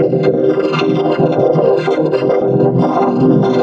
Thank you.